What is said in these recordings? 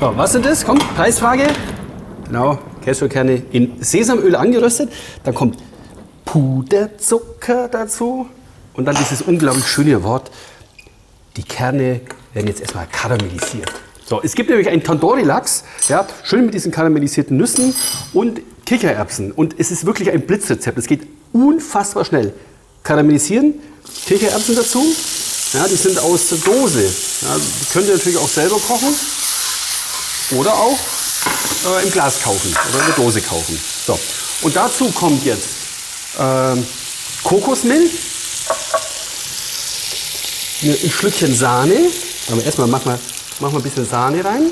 So, was sind das? Komm, Preisfrage. Genau, Cashewkerne in Sesamöl angeröstet. Dann kommt Puderzucker dazu. Und dann dieses unglaublich schöne Wort. Die Kerne werden jetzt erstmal karamellisiert. So, es gibt nämlich einen Tandoori-Lachs, ja, schön mit diesen karamellisierten Nüssen und Kichererbsen. Und es ist wirklich ein Blitzrezept. Es geht unfassbar schnell. Karamellisieren, Kichererbsen dazu. Ja, die sind aus der Dose. Ja, die könnt ihr natürlich auch selber kochen oder auch äh, im Glas kaufen oder in der Dose kaufen. So. Und dazu kommt jetzt ähm, Kokosmilch, ein Schlückchen Sahne. Aber erstmal machen wir, machen ein bisschen Sahne rein.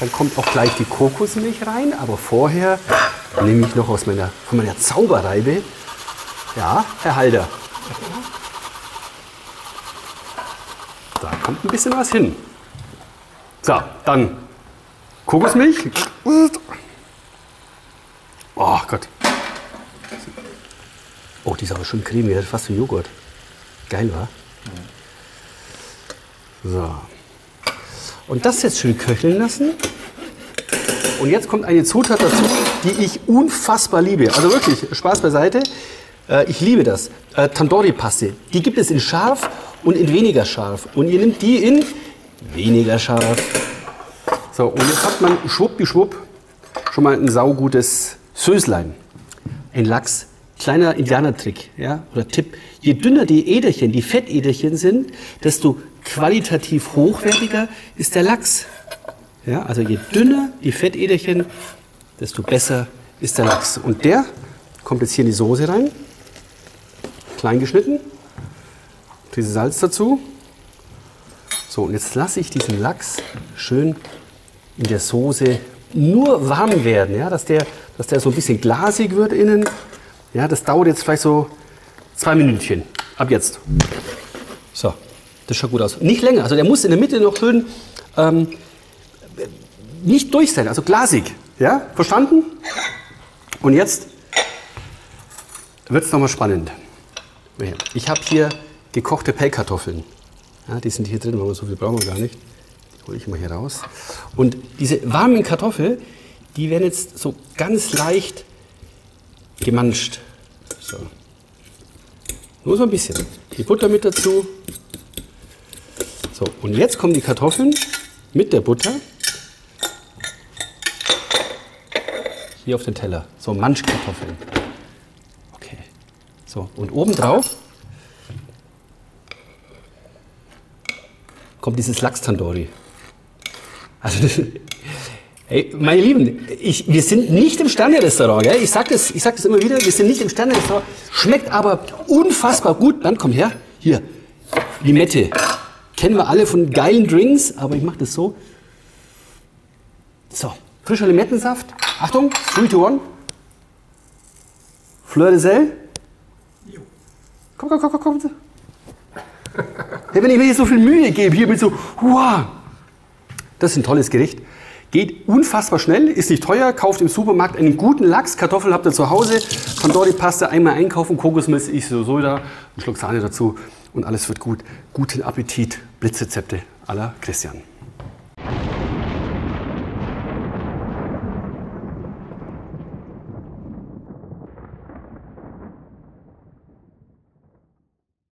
Dann kommt auch gleich die Kokosmilch rein, aber vorher nehme ich noch aus meiner, von meiner Zauberreibe, ja, Herr Halder. Da kommt ein bisschen was hin. So, dann Kokosmilch. Oh Gott. Oh, die ist aber schon cremig, das ist fast wie Joghurt. Geil, wa? So. Und das jetzt schön köcheln lassen. Und jetzt kommt eine Zutat dazu, die ich unfassbar liebe. Also wirklich, Spaß beiseite. Äh, ich liebe das. Äh, Tandoori-Paste. Die gibt es in scharf und in weniger scharf. Und ihr nehmt die in weniger scharf. So, und jetzt hat man schwuppdischwupp schon mal ein saugutes Söslein. Ein Lachs. Kleiner Indianertrick ja, oder Tipp. Je dünner die Äderchen, die Fettäderchen sind, desto qualitativ hochwertiger ist der Lachs. Ja, also je dünner die Fettäderchen, desto besser ist der Lachs. Und der kommt jetzt hier in die Soße rein. Klein geschnitten. Diese Salz dazu. So, und jetzt lasse ich diesen Lachs schön in der Soße nur warm werden, ja, dass, der, dass der so ein bisschen glasig wird innen. Ja, das dauert jetzt vielleicht so zwei Minütchen. Ab jetzt. So, das schaut gut aus. Nicht länger, also der muss in der Mitte noch schön ähm, nicht durch sein, also glasig. Ja, verstanden? Und jetzt wird es nochmal spannend. Ich habe hier gekochte Pellkartoffeln. Ja, die sind hier drin, aber so viel brauchen wir gar nicht. Hole ich mal hier raus. Und diese warmen Kartoffeln, die werden jetzt so ganz leicht gemanscht. So. Nur so ein bisschen. Die Butter mit dazu. So, und jetzt kommen die Kartoffeln mit der Butter hier auf den Teller. So Manschkartoffeln. Okay. So, und obendrauf kommt dieses Lachs-Tandoori. Also, hey, meine Lieben, ich, wir sind nicht im Sterne-Restaurant. Gell? Ich sage das, sag das immer wieder, wir sind nicht im Sterne-Restaurant. Schmeckt aber unfassbar gut. Dann komm her, hier, Limette. Kennen wir alle von geilen Drinks, aber ich mache das so. So, frischer Limettensaft. Achtung, 3 to 1. Fleur de Sel. Komm, komm, komm, komm, komm. Hey, wenn ich mir hier so viel Mühe gebe, hier mit so, wow, das ist ein tolles Gericht. Geht unfassbar schnell, ist nicht teuer, kauft im Supermarkt einen guten Lachs, Kartoffeln habt ihr zu Hause, von dort die Paste einmal einkaufen, Kokosmilch, ich so Soda, einen Schluck Sahne dazu und alles wird gut. Guten Appetit, Blitzrezepte aller Christian.